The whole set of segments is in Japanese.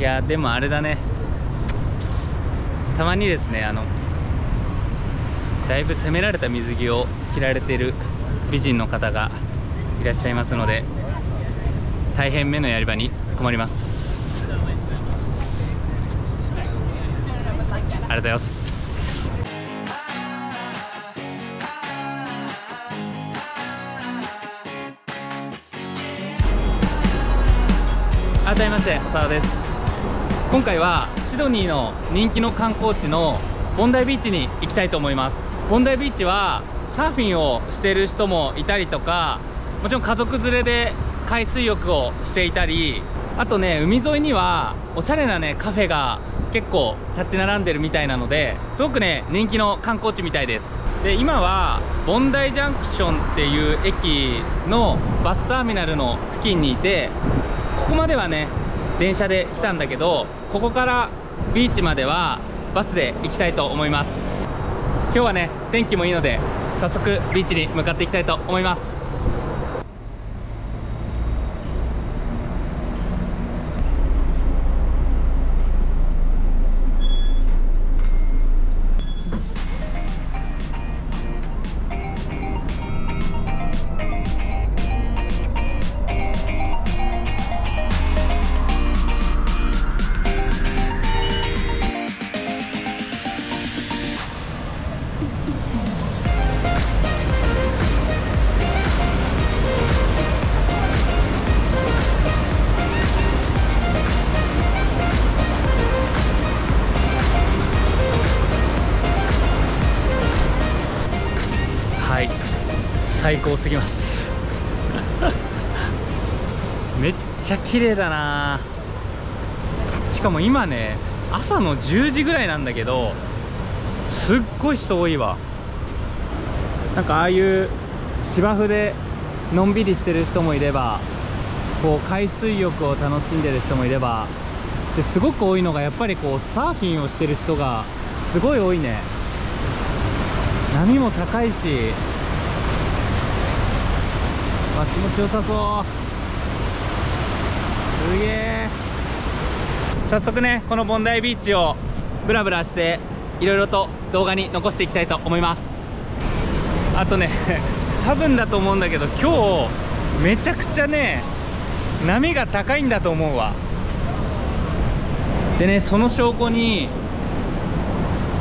いやでもあれだね。たまにですねあのだいぶ攻められた水着を着られている美人の方がいらっしゃいますので大変目のやり場に困ります。ありがとうございます。改めまして長澤です。今回はシドニーの人気の観光地のボンダイビーチに行きたいと思います。ボンダイビーチはサーフィンをしている人もいたりとかもちろん家族連れで海水浴をしていたりあとね海沿いにはおしゃれなねカフェが結構立ち並んでるみたいなのですごくね人気の観光地みたいです。で今はボンダイジャンクションっていう駅のバスターミナルの付近にいてここまではね電車で来たんだけどここからビーチまではバスで行きたいと思います。今日はね天気もいいので早速ビーチに向かっていきたいと思います。はい。最高すぎます。めっちゃ綺麗だな。しかも今ね朝の10時ぐらいなんだけどすっごい人多いわ。なんかああいう芝生でのんびりしてる人もいればこう海水浴を楽しんでる人もいればですごく多いのがやっぱりこうサーフィンをしてる人がすごい多いね。波も高いしあ気持ちよさそう。すげえ。早速ねこのボンダイビーチをブラブラしていろいろと動画に残していきたいと思います。あとね 多分だと思うんだけど今日めちゃくちゃね波が高いんだと思うわ。でねその証拠に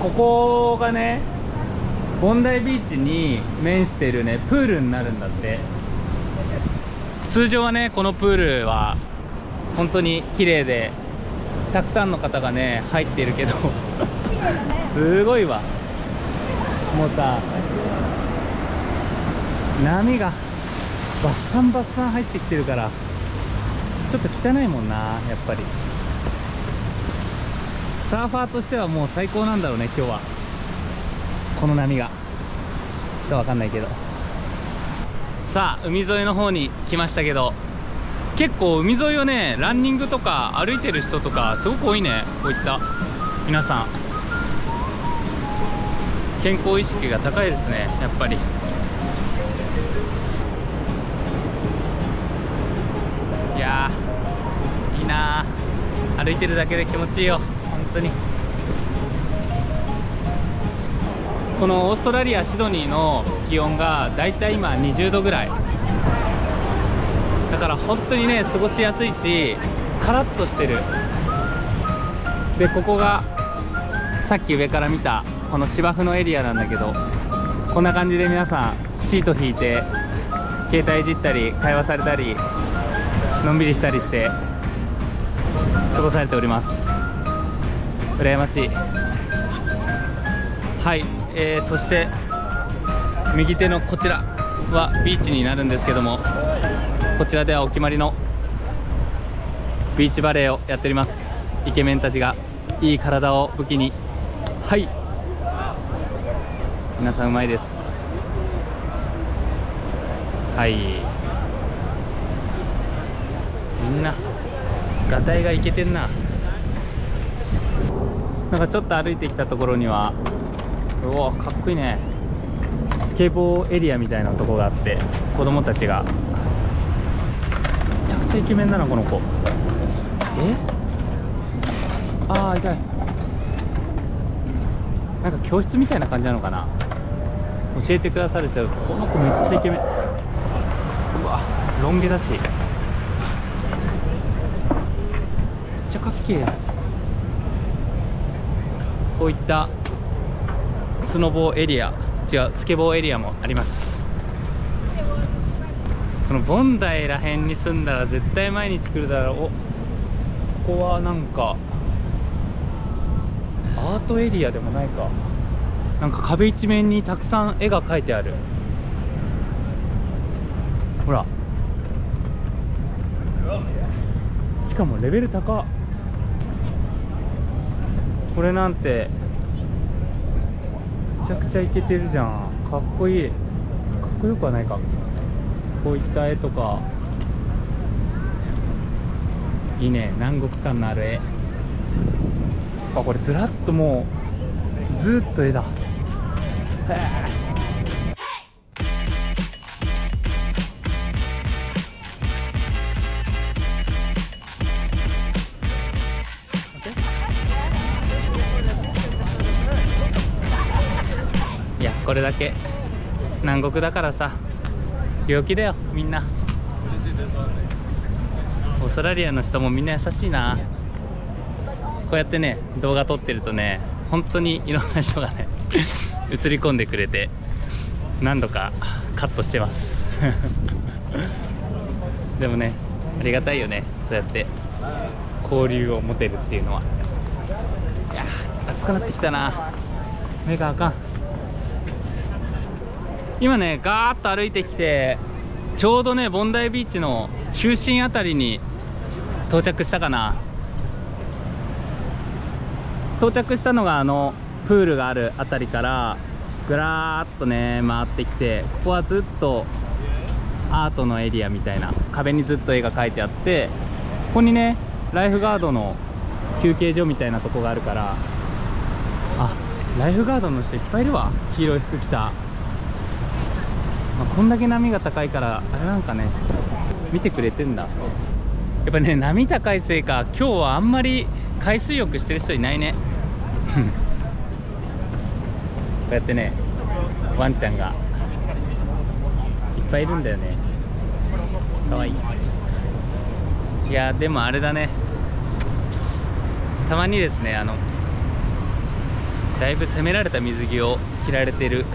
ここがねボンダイビーチに面しているねプールになるんだって。通常はねこのプールは本当に綺麗でたくさんの方がね入っているけど。すごいわ。もうさ波がバッサンバッサン入ってきてるからちょっと汚いもんなやっぱり。サーファーとしてはもう最高なんだろうね今日は。この波が。ちょっとわかんないけど。さあ海沿いの方に来ましたけど。結構海沿いをねランニングとか歩いてる人とかすごく多いねこういった。皆さん。健康意識が高いですねやっぱり。いやいいな歩いてるだけで気持ちいいよ本当に。このオーストラリア・シドニーの気温がだいたい今20度ぐらい。だから本当にね過ごしやすいしカラッとしてる。でここがさっき上から見たこの芝生のエリアなんだけどこんな感じで皆さんシート引いて携帯いじったり会話されたりのんびりしたりして過ごされております。羨ましい。はい、えーそして右手のこちらはビーチになるんですけどもこちらではお決まりのビーチバレーをやっております。イケメンたちがいい体を武器に。はい。皆さんうまいです。はい。みんなガタイがいけてんな。なんかちょっと歩いてきたところにはうわかっこいいね。スケボーエリアみたいなとこがあって子供たちが。めちゃくちゃイケメンだなこの子。え？ああ痛い。なんか教室みたいな感じなのかな。教えてくださる人この子めっちゃイケメン。うわロン毛だし。めっちゃかっけえこういったスノボーエリア違うスケボーエリアもあります。このボンダイらへんに住んだら絶対毎日来るだろう。おここはなんかアートエリアでもないか。なんか壁一面にたくさん絵が描いてある。ほら。しかもレベル高。これなんてめちゃくちゃイケてるじゃん。かっこいい。かっこよくはないか。こういった絵とか。いいね。南国感のある絵。あこれずらっともうずっと絵だ。へいやこれだけ南国だからさ陽気だよみんな。オーストラリアの人もみんな優しいな。こうやってね動画撮ってるとね本当にいろんな人がね 映り込んでくれて何度かカットしてます。でもねありがたいよね。そうやって交流を持てるっていうのは。いやー暑くなってきたな。目があかん今ねガーッと歩いてきてちょうどねボンダイビーチの中心あたりに到着したかな。到着したのがあのプールがあるあたりからぐらーっとね回ってきてここはずっとアートのエリアみたいな壁にずっと絵が描いてあってここにねライフガードの休憩所みたいなとこがあるからあライフガードの人いっぱいいるわ。黄色い服着た、まあ、こんだけ波が高いからあれなんかね見てくれてんだ。やっぱね波高いせいか今日はあんまり海水浴してる人いないね。こうやってねワンちゃんがいっぱいいるんだよね。かわいい。いやでもあれだね。たまにですねあのだいぶ攻められた水着を着られてる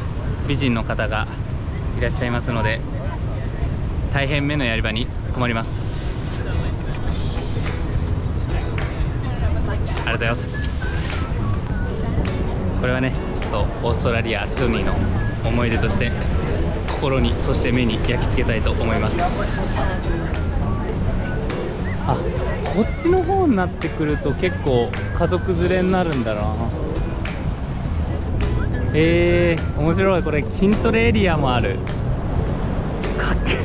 美人の方がいらっしゃいますので大変目のやり場に困ります。ありがとうございます。これはねちょっとオーストラリアシドニーの思い出として心にそして目に焼き付けたいと思います。あこっちの方になってくると結構家族連れになるんだな。えー、面白い。これ筋トレエリアもある。かっけえ。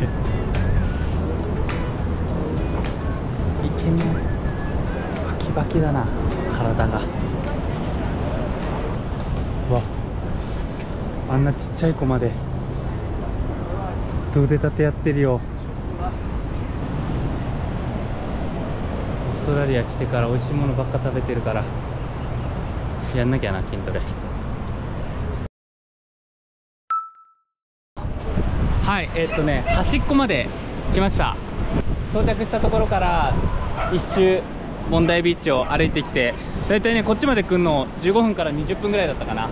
イケメンバキバキだな体が。あんなちっちゃい子までずっと腕立てやってるよ。オーストラリア来てから美味しいものばっか食べてるからやんなきゃな筋トレ。はいえーっとね端っこまで来ました。到着したところから一周ボンダイビーチを歩いてきてだいたいねこっちまで来るの15分から20分ぐらいだったかな。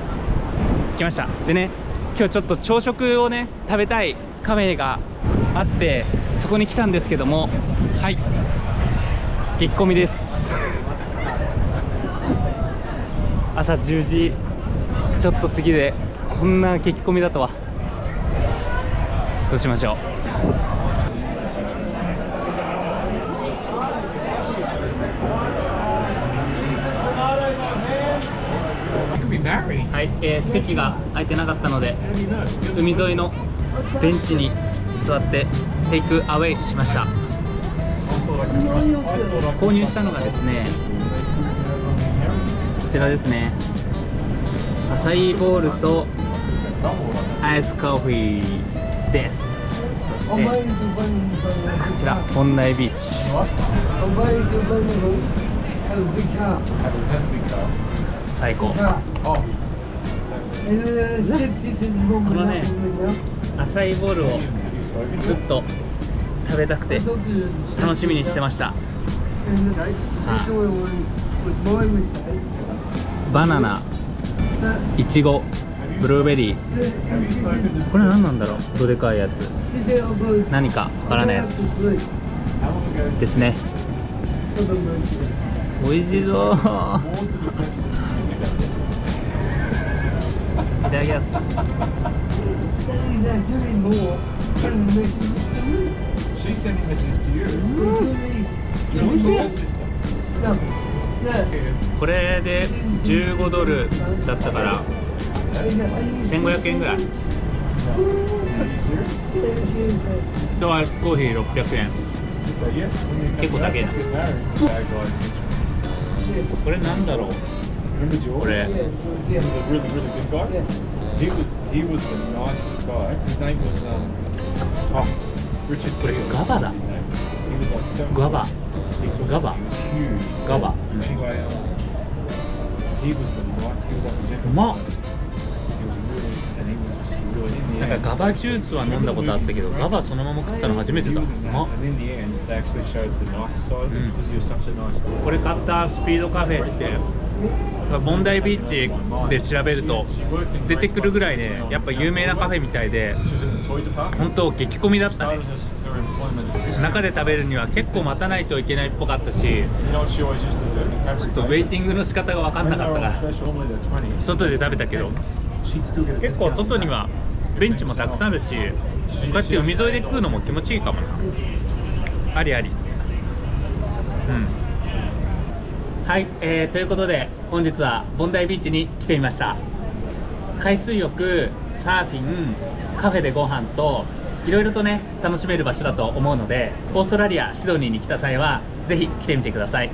きました。でね今日ちょっと朝食をね食べたいカフェがあってそこに来たんですけどもはい。激混みです。朝10時ちょっと過ぎでこんな激混みだとは。どうしましょう。はい、えー席が空いてなかったので海沿いのベンチに座ってテイクアウェイしました。購入したのがですねこちらですね。アサイーボールとアイスコーヒーです。そしてこちら本内ビーチ最高。このね浅いボールをずっと食べたくて楽しみにしてましたバナナいちごブルーベリーこれ何なんだろうどでかいやつ何かわからないですねおいしそうただきます。これで15ドルだったから1500円ぐらい今日はアイスコーヒー600円結構だけなこれなんだろう Remember George? これ Yeah, He yeah. was a really, really good guy. Yeah. He was he was the nicest guy. His name was um oh Richard これ Peel. ガバだ His name. He was like seven ガバ six or Gaba. He was huge. ガバ Anyway, um, he was the nice. He was like a う gentleman. まっ He was really and he was just really in the なん end. かガバジュースは飲んだことあったけどガバそのまま食ったの初めてだうまっ and in the end, they actually showed the nicer side of him Mm. because he was such a nice guy. これ買ったスピードカフェってボンダイビーチで調べると出てくるぐらいねやっぱ有名なカフェみたいで本当激混みだったね。中で食べるには結構待たないといけないっぽかったしちょっとウェイティングの仕方が分かんなかったから外で食べたけど。結構外にはベンチもたくさんあるしこうやって海沿いで食うのも気持ちいいかもな。ありあり。うん。はい、えーということで本日はボンダイビーチに来てみました。海水浴サーフィンカフェでご飯といろいろとね楽しめる場所だと思うのでオーストラリアシドニーに来た際はぜひ来てみてください。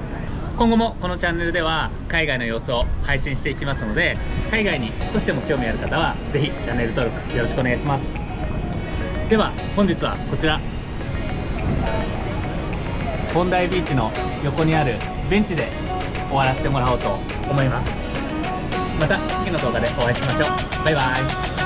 今後もこのチャンネルでは海外の様子を配信していきますので海外に少しでも興味ある方はぜひチャンネル登録よろしくお願いします。では本日はこちら。ボンダイビーチの横にあるベンチで終わらせてもらおうと思います。また次の動画でお会いしましょう。バイバイ。